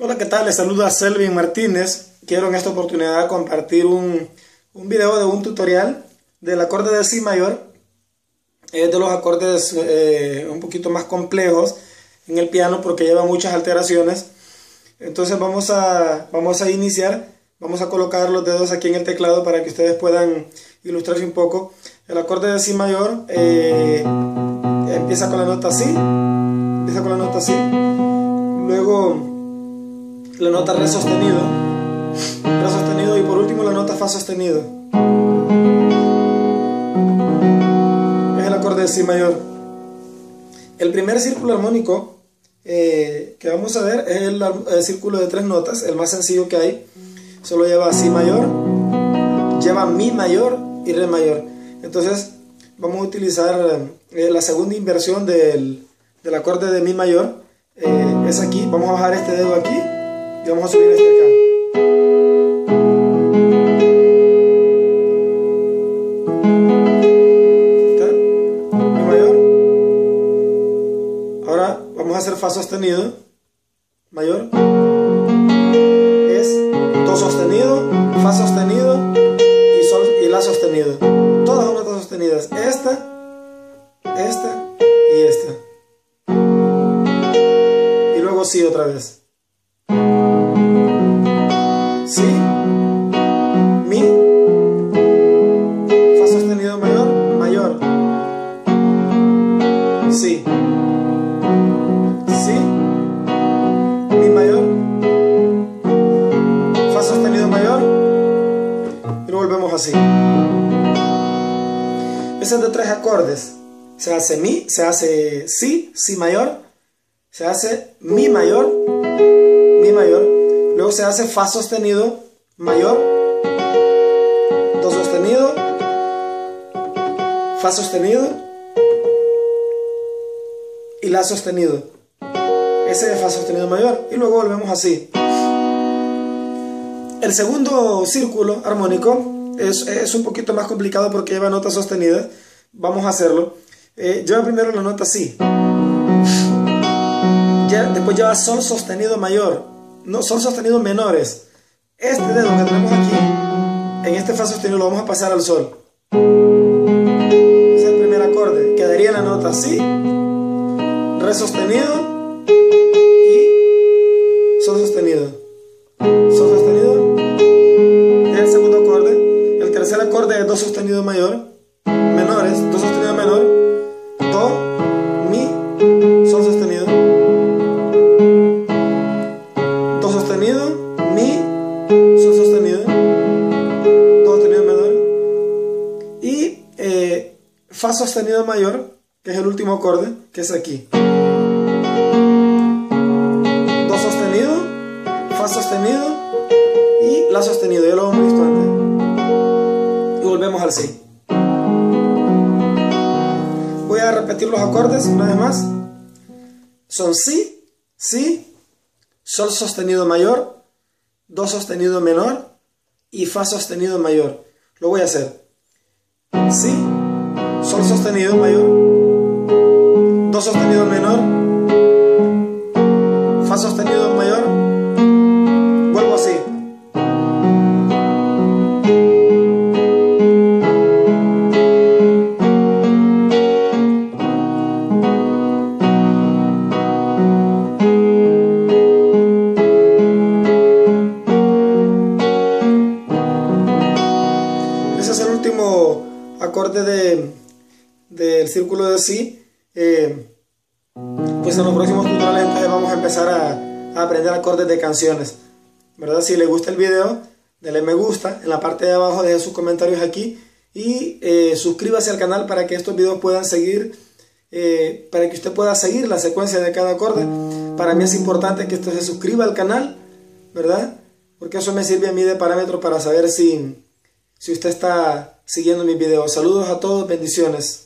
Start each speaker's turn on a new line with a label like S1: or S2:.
S1: Hola, ¿qué tal? Les saluda Selvin Martínez. Quiero en esta oportunidad compartir un, un video de un tutorial del acorde de Si mayor. Es de los acordes eh, un poquito más complejos en el piano porque lleva muchas alteraciones. Entonces vamos a, vamos a iniciar. Vamos a colocar los dedos aquí en el teclado para que ustedes puedan ilustrarse un poco. El acorde de Si mayor eh, empieza con la nota Si. Empieza con la nota Si. Luego la nota Re sostenido, Re sostenido y por último la nota Fa sostenido. Es el acorde de Si mayor. El primer círculo armónico eh, que vamos a ver es el, círculo de tres notas, el más sencillo que hay. Solo lleva Si mayor, lleva Mi mayor y Re mayor. Entonces vamos a utilizar eh, la segunda inversión del, del acorde de Mi mayor. Eh, es aquí, vamos a bajar este dedo aquí y vamos a subir este acá. ¿Está? Mi mayor. Ahora vamos a hacer Fa sostenido. Mayor. Es Do sostenido, Fa sostenido y, sol, y La sostenido. Todas son notas sostenidas. Esta, esta y esta. Y luego Si otra vez. Así. De tres acordes. Se hace Mi, se hace Si, Si mayor, se hace Mi mayor, Mi mayor Luego se hace Fa sostenido mayor, Do sostenido, Fa sostenido y La sostenido. Ese es Fa sostenido mayor. Y luego volvemos así. El segundo círculo armónico es, es un poquito más complicado porque lleva notas sostenidas. Vamos a hacerlo. Eh, lleva primero la nota Si. Ya, después lleva Sol sostenido mayor no, son sostenidos menores. Este dedo que tenemos aquí, en este Fa sostenido, lo vamos a pasar al Sol. Es el primer acorde. Quedaría la nota Si, Re sostenido Do sostenido mayor, menores, Do sostenido menor, Do, Mi, Sol sostenido. sostenido, mi, sol sostenido, do sostenido menor y eh, fa sostenido mayor, que es el último acorde, que es aquí. Do sostenido, fa sostenido y la sostenido, ya lo hemos visto antes. Al si. Voy a repetir los acordes una vez más. Son si, si, Sol sostenido mayor, Do sostenido menor y Fa sostenido mayor. Lo voy a hacer. Si, Sol sostenido mayor, Do sostenido menor, Fa sostenido acorde de, del círculo de Si, eh, pues en los próximos tutoriales vamos a empezar a, a, aprender acordes de canciones. ¿verdad? Si les gusta el video, denle me gusta, en la parte de abajo dejen sus comentarios aquí y eh, suscríbase al canal para que estos videos puedan seguir, eh, para que usted pueda seguir la secuencia de cada acorde. Para mí es importante que usted se suscriba al canal, ¿verdad? Porque eso me sirve a mí de parámetro para saber si, si usted está siguiendo mis videos. Saludos a todos, bendiciones.